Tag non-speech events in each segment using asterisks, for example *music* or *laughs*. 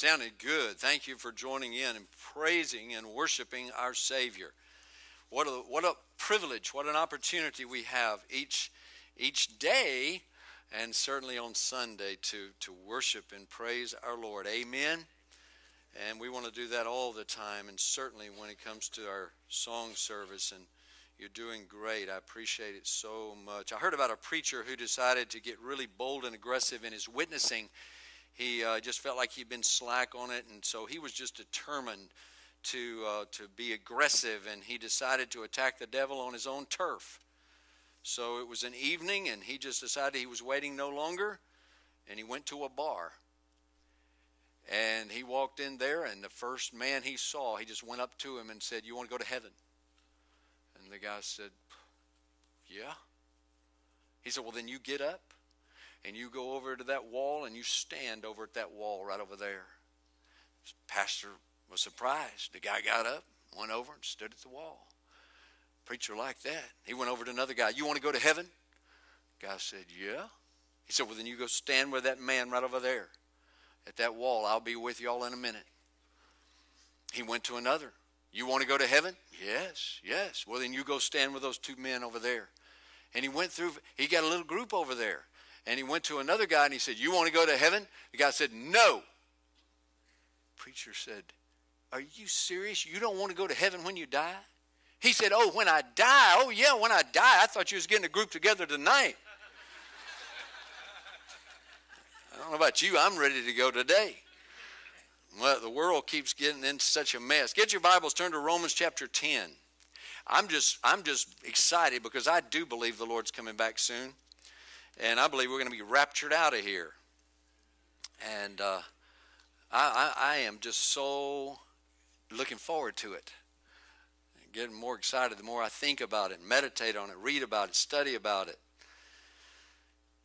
Sounded good. Thank you for joining in and praising and worshiping our Savior. What a, what a privilege, what an opportunity we have each, each day and certainly on Sunday to, to worship and praise our Lord. Amen. And we want to do that all the time, and certainly when it comes to our song service. And you're doing great. I appreciate it so much. I heard about a preacher who decided to get really bold and aggressive in his witnessing. He uh, just felt like he'd been slack on it, and so he was just determined to uh, to be aggressive, and he decided to attack the devil on his own turf. So it was an evening, and he just decided he was waiting no longer, and he went to a bar. And he walked in there, and the first man he saw, he just went up to him and said, You want to go to heaven? And the guy said, Yeah. He said, Well, then you get up and you go over to that wall and you stand over at that wall right over there. Pastor was surprised. The guy got up, went over, and stood at the wall. Preacher liked that. He went over to another guy. You want to go to heaven? Guy said, Yeah. He said, Well, then you go stand with that man right over there at that wall. I'll be with y'all in a minute. He went to another. You want to go to heaven? Yes, yes. Well, then you go stand with those two men over there. And he went through, he got a little group over there. And he went to another guy and he said, You want to go to heaven? The guy said, No. Preacher said, Are you serious? You don't want to go to heaven when you die? He said, Oh, when I die? Oh, yeah, when I die. I thought you was getting a group together tonight. I don't know about you, I'm ready to go today. Well, the world keeps getting into such a mess. Get your Bibles, turn to Romans chapter 10. I'm just, I'm just excited because I do believe the Lord's coming back soon. And I believe we're going to be raptured out of here. And uh, I, I, I am just so looking forward to it getting more excited the more I think about it, meditate on it, read about it, study about it.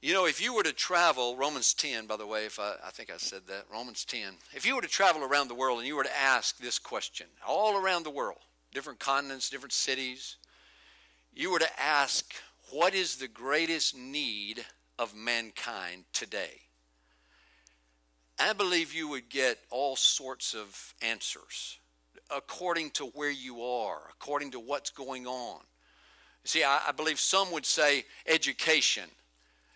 You know, if you were to travel, Romans 10, by the way, if I, I think I said that, Romans 10, if you were to travel around the world and you were to ask this question, all around the world, different continents, different cities, you were to ask, what is the greatest need of mankind today? I believe you would get all sorts of answers according to where you are, according to what's going on. See, I, I believe some would say education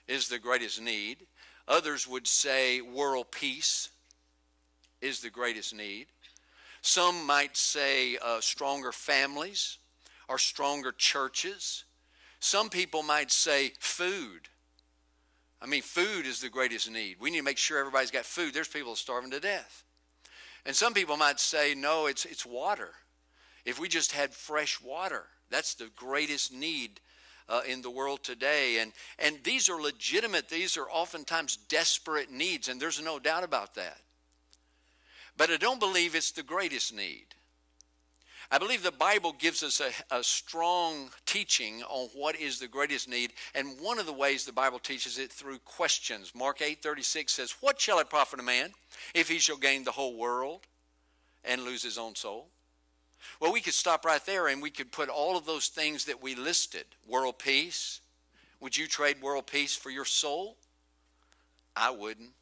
is the greatest need. Others would say world peace is the greatest need. Some might say uh, stronger families or stronger churches. Some people might say food. I mean, food is the greatest need. We need to make sure everybody's got food. There's people starving to death. And some people might say, no, it's, it's water. If we just had fresh water, that's the greatest need uh, in the world today. And, and these are legitimate, these are oftentimes desperate needs, and there's no doubt about that. But I don't believe it's the greatest need. I believe the Bible gives us a, a, strong teaching on what is the greatest need, and one of the ways the Bible teaches it through questions. Mark 8:36 says, "What shall it profit a man if he shall gain the whole world and lose his own soul?" Well, we could stop right there and we could put all of those things that we listed. World peace. Would you trade world peace for your soul? I wouldn't.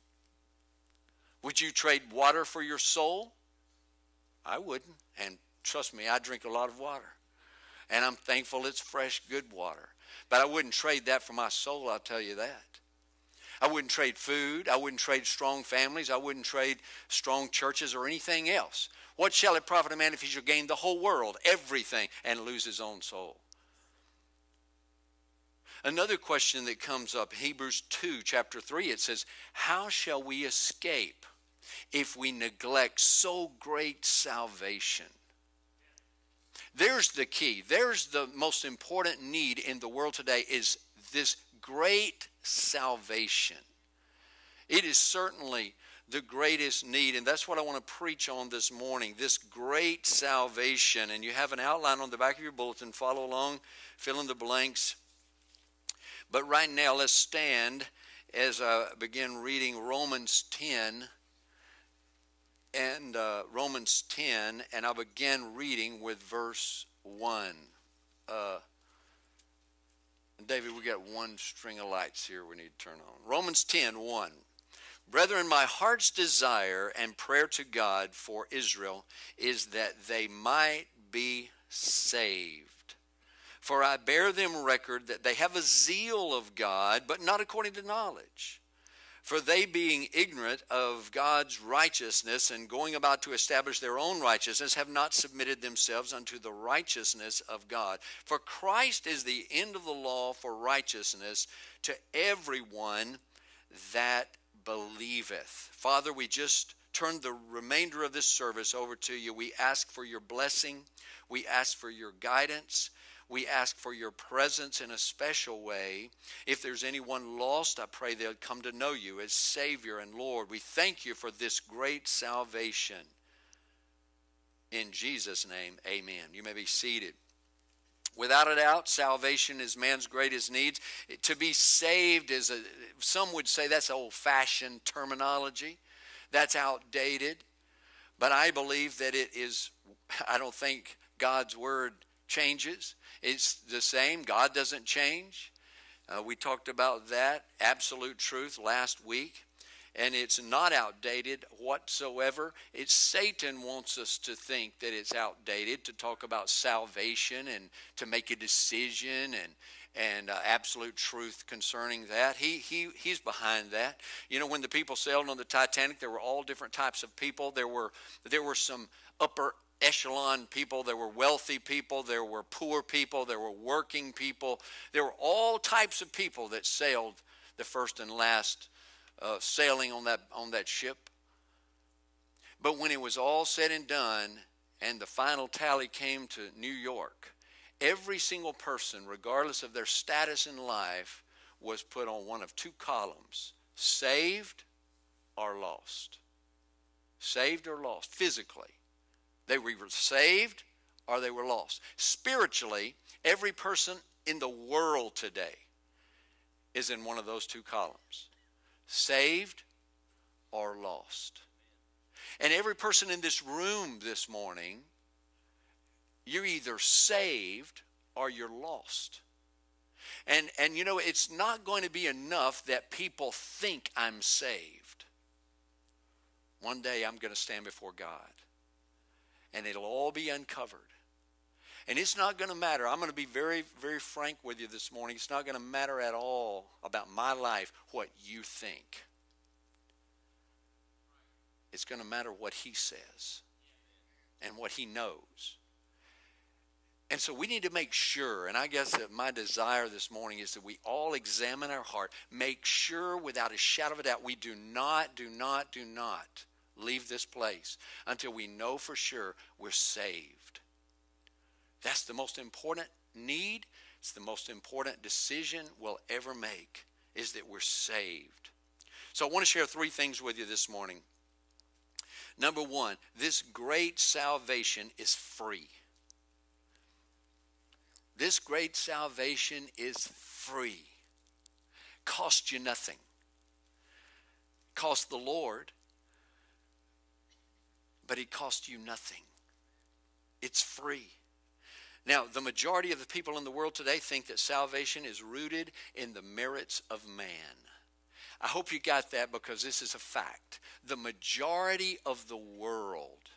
Would you trade water for your soul? I wouldn't. And Trust me, I drink a lot of water. And I'm thankful it's fresh, good water. But I wouldn't trade that for my soul, I'll tell you that. I wouldn't trade food. I wouldn't trade strong families. I wouldn't trade strong churches or anything else. What shall it profit a man if he shall gain the whole world, everything, and lose his own soul? Another question that comes up, Hebrews 2, chapter 3, it says, How shall we escape if we neglect so great salvation? There's the key. There's the most important need in the world today is this great salvation. It is certainly the greatest need, and that's what I want to preach on this morning this great salvation. And you have an outline on the back of your bulletin. Follow along, fill in the blanks. But right now, let's stand as I begin reading Romans 10 and uh, Romans 10, and I'll begin reading with verse 1. Uh, David, we got one string of lights here we need to turn on. Romans 10, 1. Brethren, my heart's desire and prayer to God for Israel is that they might be saved. For I bear them record that they have a zeal of God, but not according to knowledge. For they, being ignorant of God's righteousness and going about to establish their own righteousness, have not submitted themselves unto the righteousness of God. For Christ is the end of the law for righteousness to everyone that believeth. Father, we just turn the remainder of this service over to you. We ask for your blessing, we ask for your guidance. We ask for your presence in a special way. If there's anyone lost, I pray they'll come to know you as Savior and Lord. We thank you for this great salvation. In Jesus' name, amen. You may be seated. Without a doubt, salvation is man's greatest needs. To be saved is a, some would say that's old fashioned terminology, that's outdated. But I believe that it is, I don't think God's word changes. It's the same. God doesn't change. Uh, we talked about that absolute truth last week and it's not outdated whatsoever. It's Satan wants us to think that it's outdated to talk about salvation and to make a decision and and uh, absolute truth concerning that. He he he's behind that. You know, when the people sailed on the Titanic, there were all different types of people. There were there were some upper echelon people, there were wealthy people, there were poor people, there were working people. There were all types of people that sailed the first and last uh, sailing on that, on that ship. But when it was all said and done, and the final tally came to New York, every single person, regardless of their status in life, was put on one of two columns saved or lost. Saved or lost, physically. They were either saved or they were lost. Spiritually, every person in the world today is in one of those two columns saved or lost. And every person in this room this morning, you're either saved or you're lost. And, and you know, it's not going to be enough that people think I'm saved. One day I'm going to stand before God and it'll all be uncovered. And it's not going to matter. I'm going to be very, very frank with you this morning. It's not going to matter at all about my life what you think. It's going to matter what He says and what He knows. And so we need to make sure, and I guess that my desire this morning is that we all examine our heart, make sure without a shadow of a doubt we do not, do not, do not leave this place until we know for sure we're saved. That's the most important need. It's the most important decision we'll ever make is that we're saved. So I want to share three things with you this morning. Number one, this great salvation is free. This great salvation is free. Cost you nothing. Cost the Lord, but it cost you nothing. It's free. Now, the majority of the people in the world today think that salvation is rooted in the merits of man. I hope you got that because this is a fact. The majority of the world,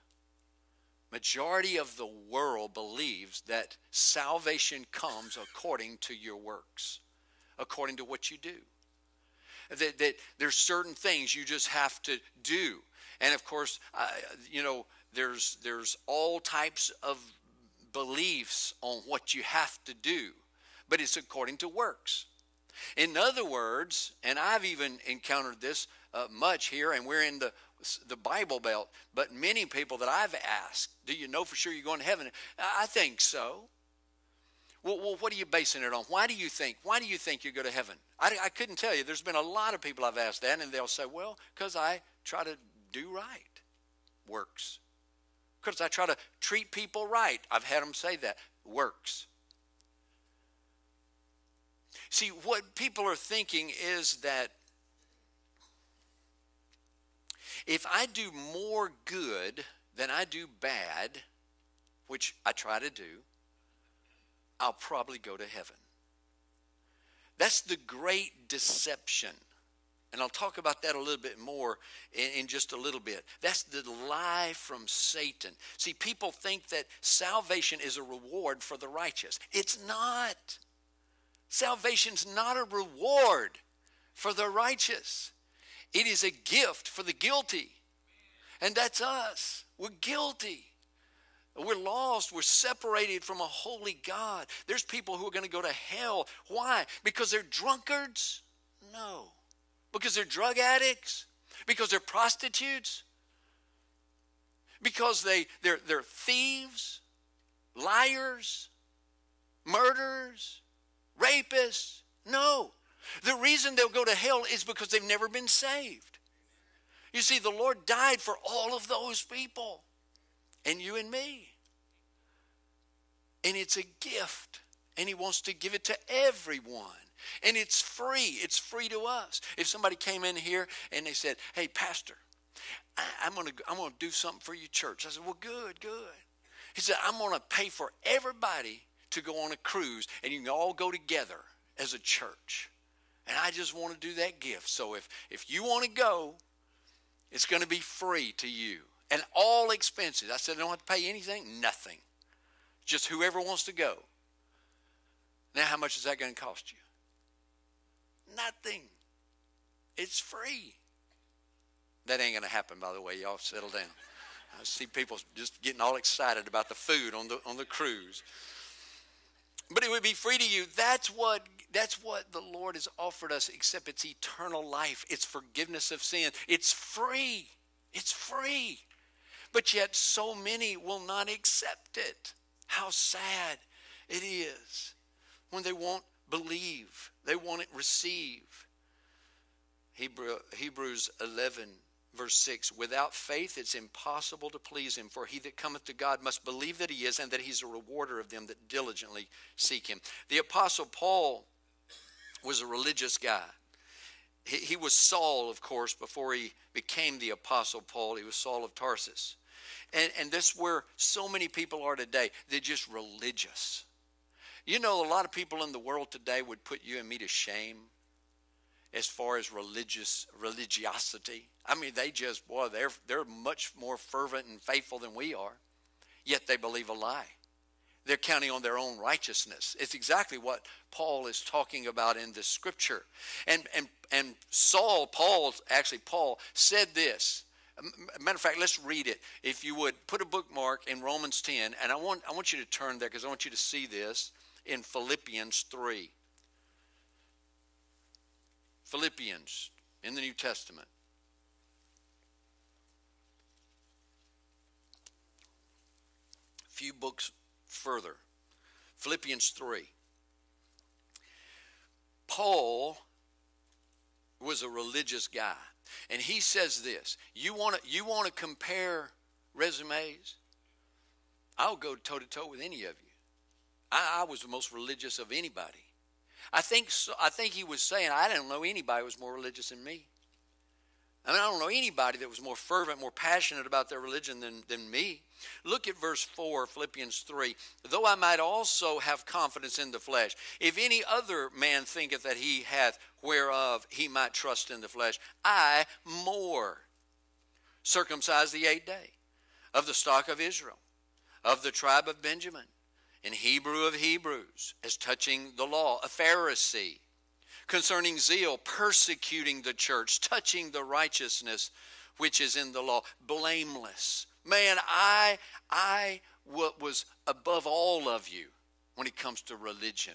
majority of the world believes that salvation comes according to your works, according to what you do. That, that there's certain things you just have to do. And of course, uh, you know, there's, there's all types of beliefs on what you have to do, but it's according to works. In other words, and I've even encountered this uh, much here, and we're in the the Bible Belt, but many people that I've asked, do you know for sure you're going to heaven? I think so. Well, well, what are you basing it on? Why do you think? Why do you think you go to heaven? I, I couldn't tell you. There's been a lot of people I've asked that, and they'll say, well, because I try to do right. Works because I try to treat people right. I've had them say that. Works. See, what people are thinking is that if I do more good than I do bad, which I try to do, I'll probably go to heaven. That's the great deception And I'll talk about that a little bit more in, in, just a little bit. That's the lie from Satan. See, people think that salvation is a reward for the righteous. It's not. Salvation's not a reward for the righteous, it is a gift for the guilty. And that's us. We're guilty. We're lost. We're separated from a holy God. There's people who are going to go to hell. Why? Because they're drunkards? No. Because they're drug addicts? Because they're prostitutes? Because they, they're, they're thieves, liars, murderers, rapists? No. The reason they'll go to hell is because they've never been saved. You see, the Lord died for all of those people, and you and me. And it's a gift, and He wants to give it to everyone. And it's free. It's free to us. If somebody came in here and they said, Hey, Pastor, I, am going to I'm gonna do something for your church. I said, Well, good, good. He said, I'm going to pay for everybody to go on a cruise, and you can all go together as a church. And I just want to do that gift. So if, if you want to go, it's going to be free to you. And all expenses. I said, I don't have to pay anything? Nothing. Just whoever wants to go. Now, how much is that going to cost you? Nothing. It's free. That ain't going to happen, by the way. Y'all settle down. I see people just getting all excited about the food on the on the cruise. But it would be free to you. That's what that's what the Lord has offered us, except it's eternal life. It's forgiveness of sin. It's free. It's free. But yet so many will not accept it. How sad it is when they won't believe, they won't receive. Hebrew, Hebrews 11 verse 6 without faith it's impossible to please him for he that cometh to god must believe that he is and that he's a rewarder of them that diligently seek him. The apostle paul was a religious guy. He, he was saul of course before he became the apostle paul. He was saul of tarsus. And, and that's where so many people are today. They're just religious you know a lot of people in the world today would put you and me to shame as far as religious religiosity. I mean, they just boy, they're they're much more fervent and faithful than we are, yet they believe a lie. They're counting on their own righteousness. It's exactly what Paul is talking about in the scripture. And and and Saul, Paul, actually Paul said this. Matter of fact, let's read it. If you would put a bookmark in Romans 10, and I want I want you to turn there because I want you to see this in Philippians 3. Philippians in the New Testament. A few books further. Philippians 3. Paul was a religious guy. And he says this you want to you want to compare resumes? I'll go toe to toe with any of you. I, I was the most religious of anybody. I think, so, I think he was saying, I didn't know anybody was more religious than me. I mean, I don't know anybody that was more fervent, more passionate about their religion than, than me. Look at verse 4, Philippians 3. Though I might also have confidence in the flesh, if any other man thinketh that he hath whereof he might trust in the flesh, I more circumcised the eighth day of the stock of Israel, of the tribe of Benjamin in Hebrew of Hebrews, as touching the law, a Pharisee, concerning zeal, persecuting the church, touching the righteousness which is in the law, blameless. Man, I, I what was above all of you when it comes to religion.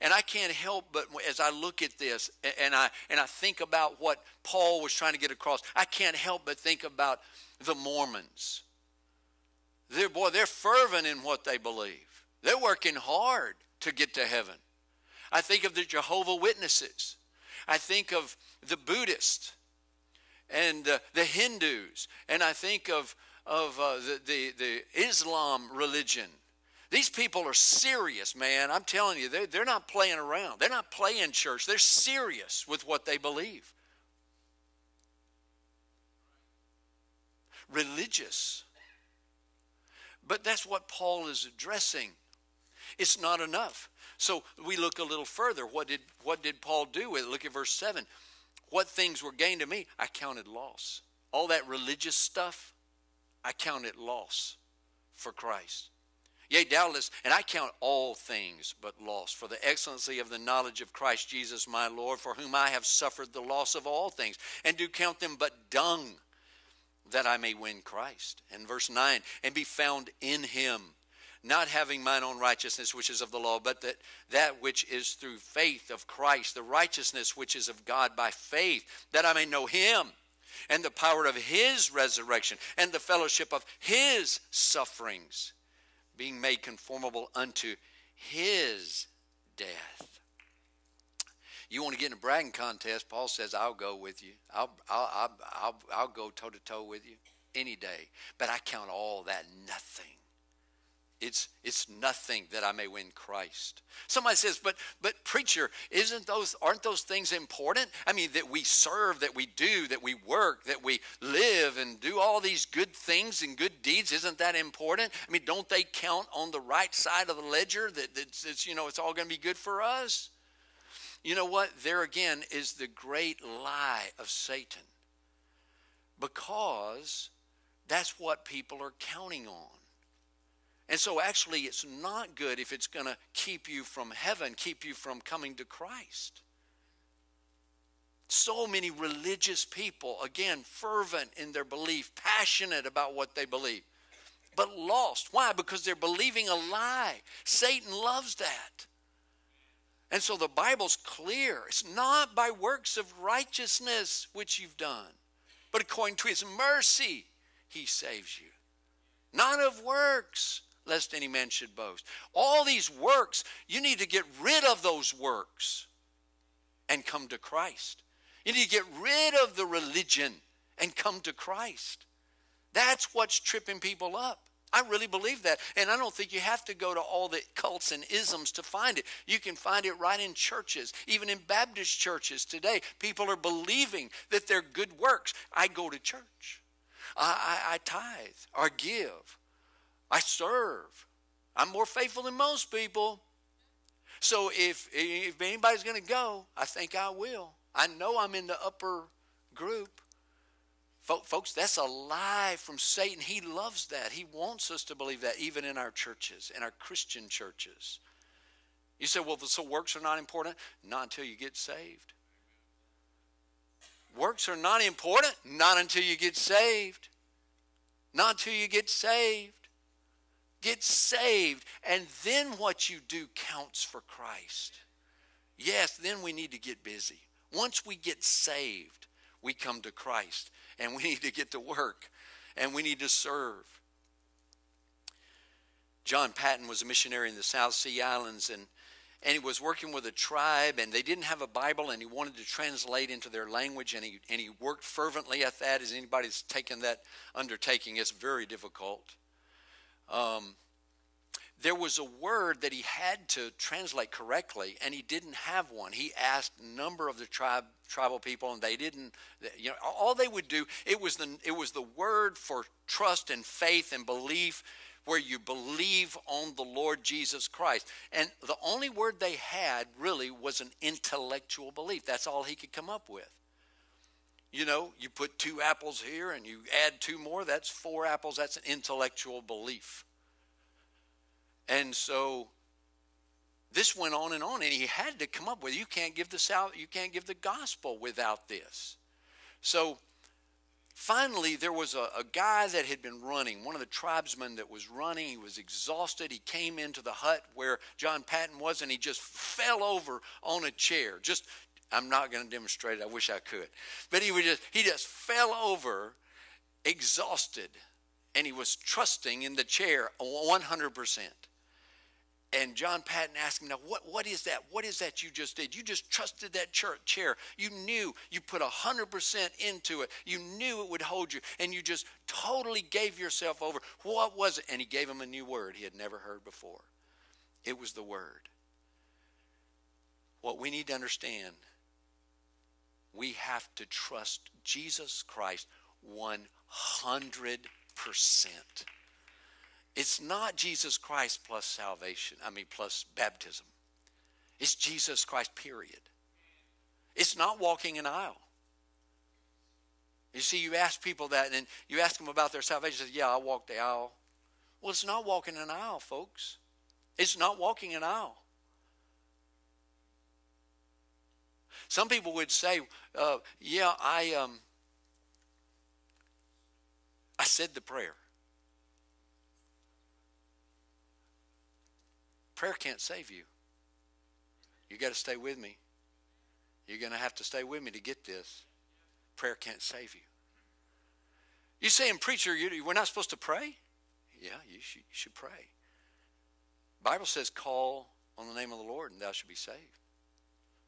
And I can't help but as I look at this and I and I think about what Paul was trying to get across, I can't help but think about the Mormons. They're boy, they're fervent in what they believe. They're working hard to get to heaven. I think of the Jehovah Witnesses. I think of the Buddhists and uh, the Hindus, and I think of of uh, the, the the Islam religion. These people are serious, man. I'm telling you, they're, they're not playing around. They're not playing church. They're serious with what they believe. Religious. But that's what Paul is addressing. It's not enough. So we look a little further. What did, what did Paul do with it? Look at verse 7. what things were gained to me, I counted loss. All that religious stuff, I counted loss for Christ. Yea, doubtless, and I count all things but loss for the excellency of the knowledge of Christ Jesus my Lord, for whom I have suffered the loss of all things, and do count them but dung, that I may win Christ. And verse 9, and be found in him, not having mine own righteousness which is of the law, but that, that which is through faith of Christ, the righteousness which is of God by faith, that I may know him and the power of his resurrection and the fellowship of his sufferings being made conformable unto his death. You want to get in a bragging contest, Paul says, I'll go with you. I'll, I'll, I'll, I'll, I'll go toe to toe with you any day. But I count all that nothing it's, it's nothing that I may win Christ. Somebody says, but, but preacher, isn't those, aren't those things important? I mean, that we serve, that we do, that we work, that we live and do all these good things and good deeds. Isn't that important? I mean, don't they count on the right side of the ledger that it's, it's you know, it's all going to be good for us? You know what? There again is the great lie of Satan. Because that's what people are counting on. And so, actually, it's not good if it's going to keep you from heaven, keep you from coming to Christ. So many religious people, again, fervent in their belief, passionate about what they believe, but lost. Why? Because they're believing a lie. Satan loves that. And so the Bible's clear. It's not by works of righteousness which you've done, but according to his mercy, he saves you. Not of works, lest any man should boast. All these works, you need to get rid of those works and come to Christ. You need to get rid of the religion and come to Christ. That's what's tripping people up. I really believe that. And I don't think you have to go to all the cults and isms to find it. You can find it right in churches, even in Baptist churches today. People are believing that they're good works. I go to church, I, I, I tithe or give. I serve. I'm more faithful than most people. So if, if anybody's going to go, I think I will. I know I'm in the upper group. Folks, that's a lie from Satan. He loves that. He wants us to believe that, even in our churches, in our Christian churches. You say, well, so works are not important? Not until you get saved. Works are not important? Not until you get saved. Not until you get saved get saved, and then what you do counts for Christ. Yes, then we need to get busy. Once we get saved, we come to Christ, and we *laughs* need to get to work, and we need to serve. John Paton was a missionary in the South Sea Islands, and and he was working with a tribe and they didn't have a bible and he wanted to translate into their language and he, and he worked fervently at that as anybody's taken that undertaking it's very difficult um, there was a word that he had to translate correctly, and he didn't have one. He asked a number of the tribe tribal people, and they didn't. You know, all they would do it was the it was the word for trust and faith and belief, where you believe on the Lord Jesus Christ. And the only word they had really was an intellectual belief. That's all he could come up with. You know, you put two apples here and you add two more, that's four apples. That's an intellectual belief. And so this went on and on, and he had to come up with you can't give the south, you can't give the gospel without this. So finally, there was a, a, guy that had been running, one of the tribesmen that was running. He was exhausted. He came into the hut where John Paton was, and he just fell over on a chair, just I'm not going to demonstrate it. I wish I could. But he, would just, he just fell over, exhausted, and he was trusting in the chair 100%. And John Paton asked him, Now, what, what is that? What is that you just did? You just trusted that chair. You knew you put 100% into it. You knew it would hold you. And you just totally gave yourself over. What was it? And he gave him a new word he had never heard before. It was the word. What we need to understand we have to trust Jesus Christ 100%. It's not Jesus Christ plus salvation, I mean, plus baptism. It's Jesus Christ, period. It's not walking an aisle. You see, you ask people that, and you ask them about their salvation. Say, "Yeah, I walked the aisle." Well, it's not walking an aisle, folks. It's not walking an aisle. Some people would say, uh, "Yeah, I um, I said the prayer." Prayer can't save you. You got to stay with me. You're going to have to stay with me to get this. Prayer can't save you. You saying, preacher, you, we're not supposed to pray? Yeah, you should, you should pray. Bible says, call on the name of the Lord and thou shalt be saved.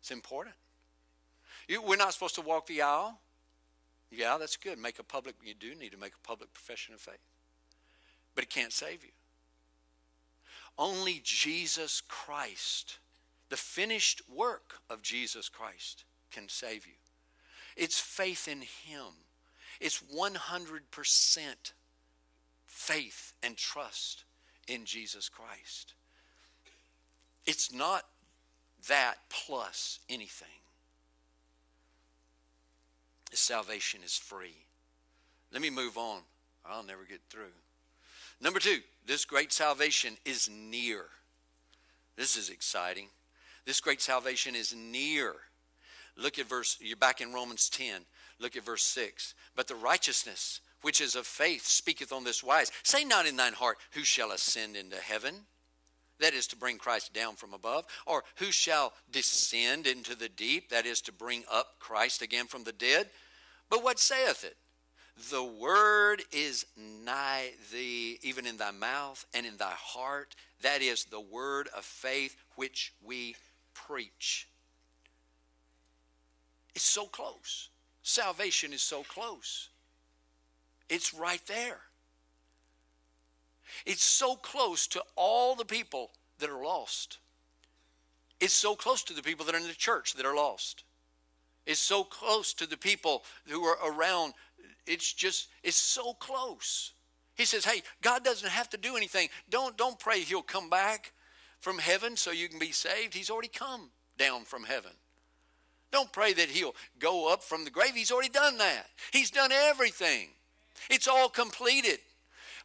It's important. You, we're not supposed to walk the aisle. Yeah, that's good. Make a public, you do need to make a public profession of faith. But it can't save you. Only Jesus Christ, the finished work of Jesus Christ, can save you. It's faith in Him. It's 100% faith and trust in Jesus Christ. It's not that plus anything. Salvation is free. Let me move on. I'll never get through. Number two, this great salvation is near. This is exciting. This great salvation is near. Look at verse, you're back in Romans 10. Look at verse 6. But the righteousness which is of faith speaketh on this wise Say not in thine heart, Who shall ascend into heaven? That is to bring Christ down from above. Or who shall descend into the deep? That is to bring up Christ again from the dead. But what saith it? The word is nigh thee, even in thy mouth and in thy heart. That is the word of faith which we preach. It's so close. Salvation is so close. It's right there. It's so close to all the people that are lost. It's so close to the people that are in the church that are lost. It's so close to the people who are around it's just, it's so close. He says, hey, God doesn't have to do anything. Don't, don't pray he'll come back from heaven so you can be saved. He's already come down from heaven. Don't pray that he'll go up from the grave. He's already done that. He's done everything. It's all completed.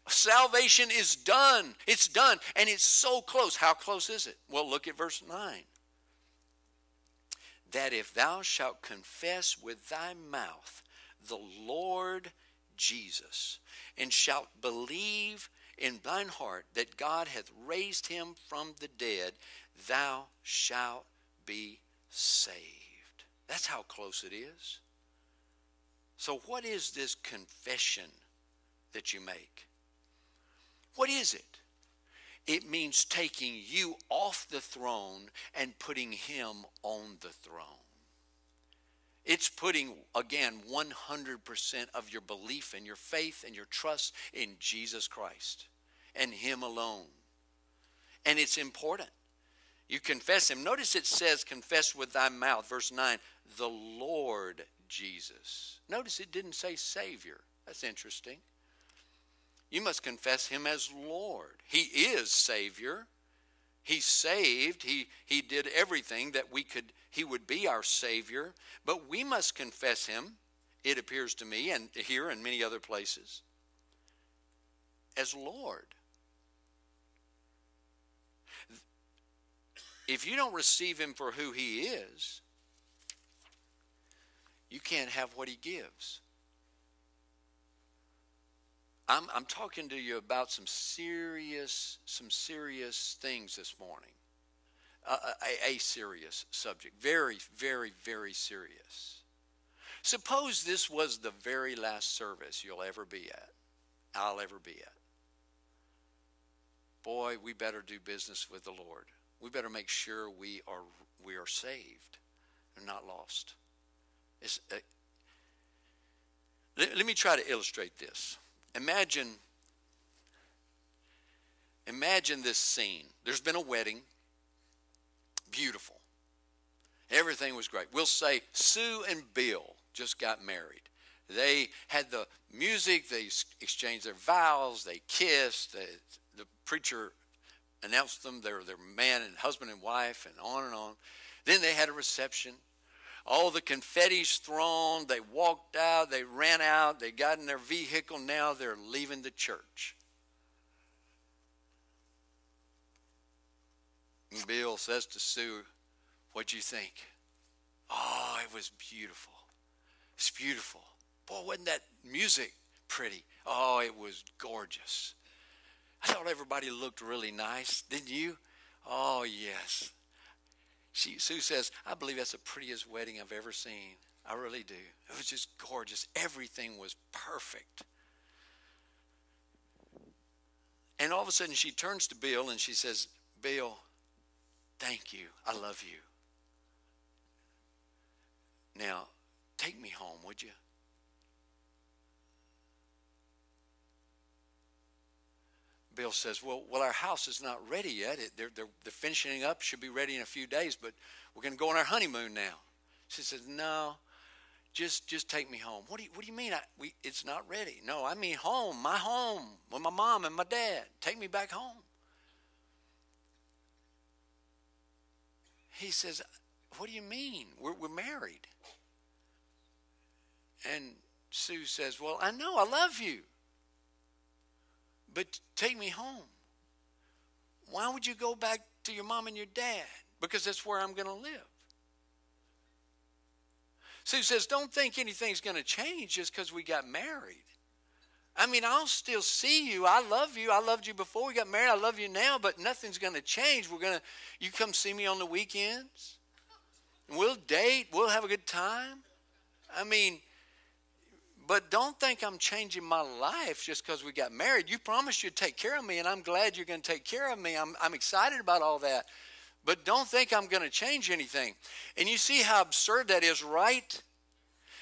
Salvation is done. It's done. And it's so close. How close is it? Well, look at verse 9. That if thou shalt confess with thy mouth the Lord Jesus, and shalt believe in thine heart that God hath raised him from the dead, thou shalt be saved. That's how close it is. So, what is this confession that you make? What is it? It means taking you off the throne and putting him on the throne. It's putting, again, 100% of your belief and your faith and your trust in Jesus Christ and Him alone. And it's important. You confess Him. Notice it says, confess with thy mouth, verse 9, the Lord Jesus. Notice it didn't say Savior. That's interesting. You must confess Him as Lord. He is Savior. He saved. He, he did everything that we could he would be our Savior, but we must confess Him, it appears to me, and here and many other places, as Lord. If you don't receive Him for who He is, you can't have what He gives. I'm, I'm talking to you about some serious, some serious things this morning a, a, a serious subject. Very, very, very serious. Suppose this was the very last service you'll ever be at, I'll ever be at. Boy, we better do business with the Lord. We better make sure we are we are saved and not lost. Uh, let, let me try to illustrate this. Imagine imagine this scene. There's been a wedding beautiful. Everything was great. We'll say Sue and Bill just got married. They had the music, they exchanged their vows, they kissed, they, the preacher announced them, they're their man and husband and wife, and on and on. Then they had a reception. All the confetti's thrown. They walked out, they ran out, they got in their vehicle. Now they're leaving the church. And Bill says to Sue, What'd you think? Oh, it was beautiful. It's beautiful. Boy, wasn't that music pretty? Oh, it was gorgeous. I thought everybody looked really nice, didn't you? Oh, yes. She, Sue says, I believe that's the prettiest wedding I've ever seen. I really do. It was just gorgeous. Everything was perfect. And all of a sudden, she turns to Bill and she says, Bill, thank you. I love you. Now, take me home, would you? Bill says, well, well, our house is not ready yet. It, they're, they're, they're finishing up, should be ready in a few days, but we're going to go on our honeymoon now. She says, no, just just take me home. What do you, what do you mean I, we, it's not ready? No, I mean home, my home, with my mom and my dad. Take me back home. He says, what do you mean? We're, we're married. And Sue says, well, I know, I love you but take me home. Why would you go back to your mom and your dad? Because that's where I'm going to live. Sue says, Don't think anything's going to change just because we got married. I mean, I'll still see you. I love you. I loved you before we got married. I love you now, but nothing's going to change. We're going to, you come see me on the weekends. We'll date. We'll have a good time. I mean, but don't think I'm changing my life just because we got married. You promised you'd take care of me, and I'm glad you're going to take care of me. I'm, I'm excited about all that. But don't think I'm going to change anything. And you see how absurd that is, right?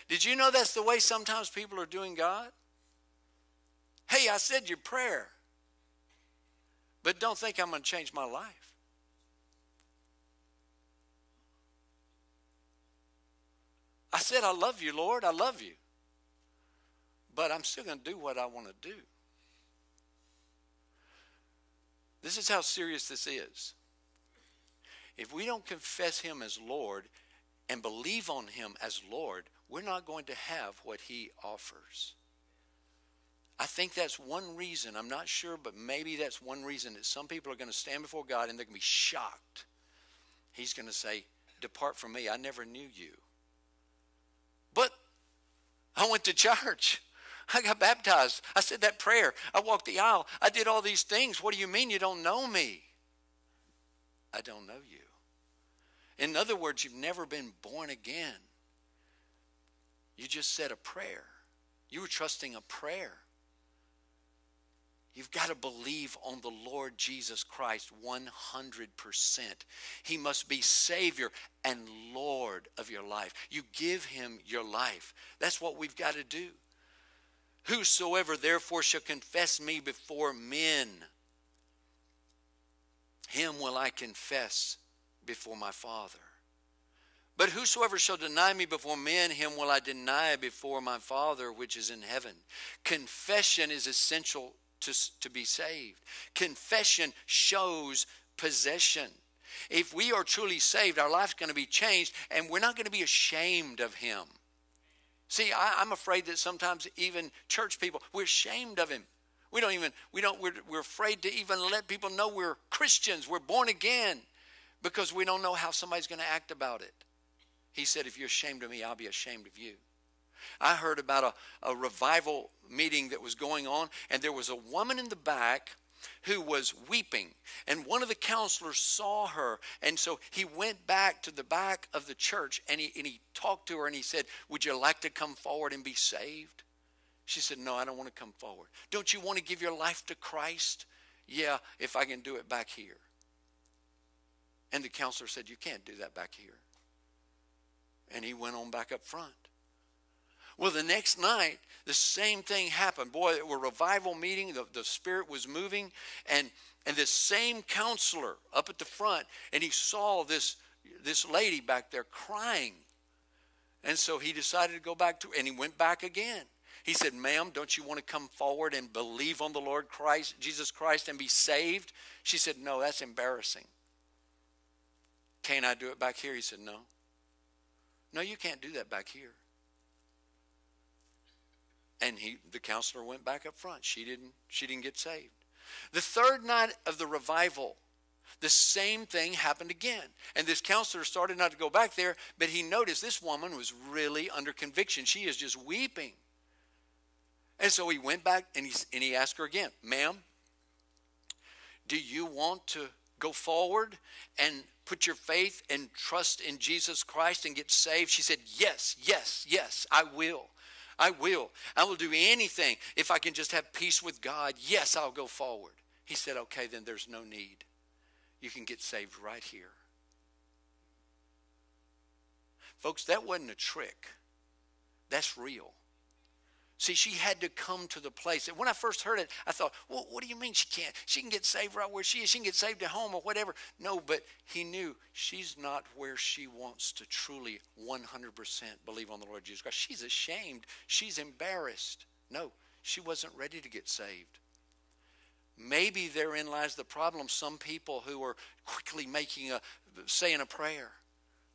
Did you know that's the way sometimes people are doing God? Hey, I said your prayer, but don't think I'm going to change my life. I said, I love you, Lord. I love you but I'm still going to do what I want to do. This is how serious this is. If we don't confess Him as Lord and believe on Him as Lord, we're not going to have what He offers. I think that's one reason, I'm not sure, but maybe that's one reason that some people are going to stand before God and they're going to be shocked. He's going to say, Depart from me, I never knew you. But I went to *laughs* church. I got baptized. I said that prayer. I walked the aisle. I did all these things. What do you mean you don't know me? I don't know you. In other words, you've never been born again. You just said a prayer. You were trusting a prayer. You've got to believe on the Lord Jesus Christ 100%. He must be Savior and Lord of your life. You give Him your life. That's what we've got to do. Whosoever therefore shall confess me before men, him will I confess before my Father. But whosoever shall deny me before men, him will I deny before my Father which is in heaven. Confession is essential to, to be saved. Confession shows possession. If we are truly saved, our life's going to be changed, and we're not going to be ashamed of him. See, I, am afraid that sometimes even church people, we're ashamed of him. We don't even, we don't, we're, we're afraid to even let people know we're Christians, we're born again, because we don't know how somebody's going to act about it. He said, If you're ashamed of me, I'll be ashamed of you. I heard about a, a revival meeting that was going on, and there was a woman in the back who was weeping. And one of the counselors saw her. And so he went back to the back of the church and he, and he talked to her and he said, Would you like to come forward and be saved? She said, No, I don't want to come forward. Don't you want to give your life to Christ? Yeah, if I can do it back here. And the counselor said, You can't do that back here. And he went on back up front. Well, the next night, the same thing happened. Boy, it a revival meeting. The, the Spirit was moving. And, and this same counselor up at the front, and he saw this, this lady back there crying. And so he decided to go back to, and he went back again. He said, Ma'am, don't you want to come forward and believe on the Lord Christ, Jesus Christ, and be saved? She said, No, that's embarrassing. Can't I do it back here? He said, No. No, you can't do that back here. And he, the counselor went back up front. She didn't, she didn't get saved. The third night of the revival, the same thing happened again. And this counselor started not to go back there, but he noticed this woman was really under conviction. She is just weeping. And so he went back and he, and he asked her again, Ma'am, do you want to go forward and put your faith and trust in Jesus Christ and get saved? She said, Yes, yes, yes, I will. I will. I will do anything if I can just have peace with God. Yes, I'll go forward. He said, Okay, then there's no need. You can get saved right here. Folks, that wasn't a trick, that's real. See, she had to come to the place. And when I first heard it, I thought, well, what do you mean she can't? She can get saved right where she is. She can get saved at home or whatever. No, but he knew she's not where she wants to truly 100% believe on the Lord Jesus Christ. She's ashamed. She's embarrassed. No, she wasn't ready to get saved. Maybe therein lies the problem. Some people who are quickly making a, saying a prayer,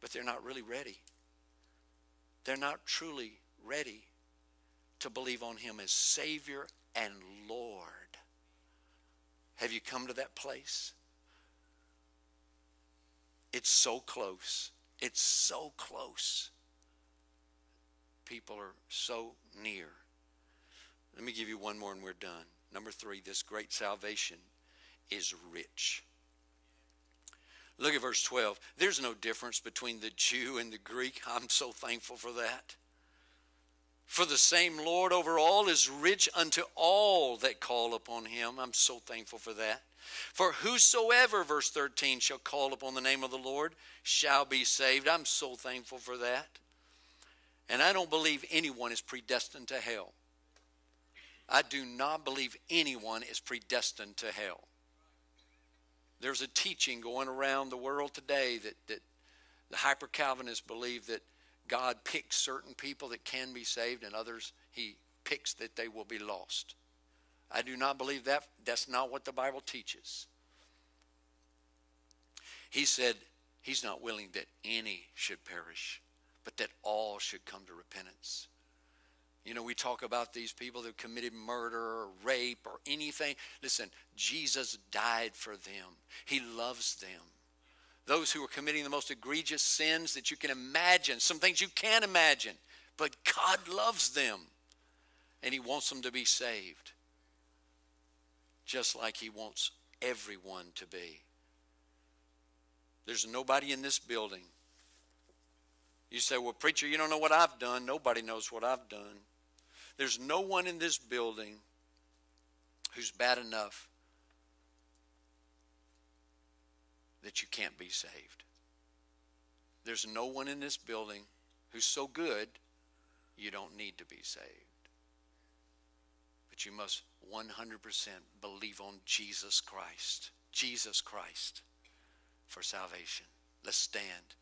but they're not really ready. They're not truly ready to believe on Him as Savior and Lord. Have you come to that place? It's so close. It's so close. People are so near. Let me give you one more and we're done. Number three, this great salvation is rich. Look at verse 12. There's no difference between the Jew and the Greek. *laughs* I'm so thankful for that. For the same Lord over all is rich unto all that call upon him. I'm so thankful for that. For whosoever, verse 13, shall call upon the name of the Lord shall be saved. I'm so thankful for that. And I don't believe anyone is predestined to hell. I do not believe anyone is predestined to hell. There's a teaching going around the world today that, that the hyper Calvinists believe that God picks certain people that can be saved and others he picks that they will be lost. I do not believe that. That's not what the Bible teaches. He said he's not willing that any should perish, but that all should come to repentance. You know, we talk about these people that committed murder or rape or anything. Listen, Jesus died for them. He loves them those who are committing the most egregious sins that you can imagine, some things you can't imagine. But God loves them and He wants them to be saved, just like He wants everyone to be. There's nobody in this building. You say, Well, preacher, you don't know what I've done. Nobody knows what I've done. There's no one in this building who's bad enough that you can't be saved. There's no one in this building who's so good you don't need to be saved. But you must 100% believe on Jesus Christ. Jesus Christ for salvation. Let's stand.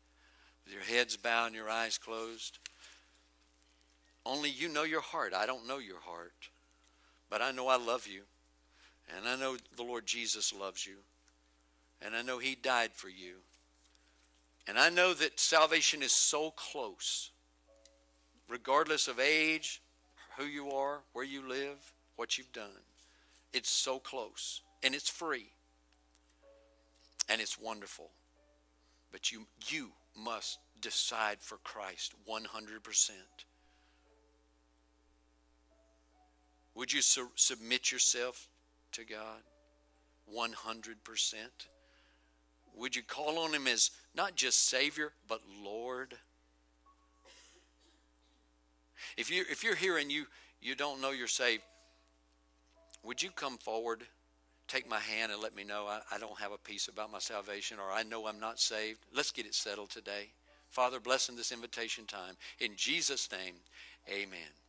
With your heads bowed and your eyes closed. Only you know your heart. I don't know your heart. But I know I love you. And I know the Lord Jesus loves you. And I know He died for you. And I know that salvation is so close, regardless of age, who you are, where you live, what you've done. It's so close. And it's free. And it's wonderful. But you, you must decide for Christ 100%. Would you su- submit yourself to God 100%? Would you call on him as not just Savior, but Lord? If you if you're here and you you don't know you're saved, would you come forward, take my hand, and let me know I, I don't have a peace about my salvation, or I know I'm not saved? Let's get it settled today. Father, bless in this invitation time. In Jesus' name, amen.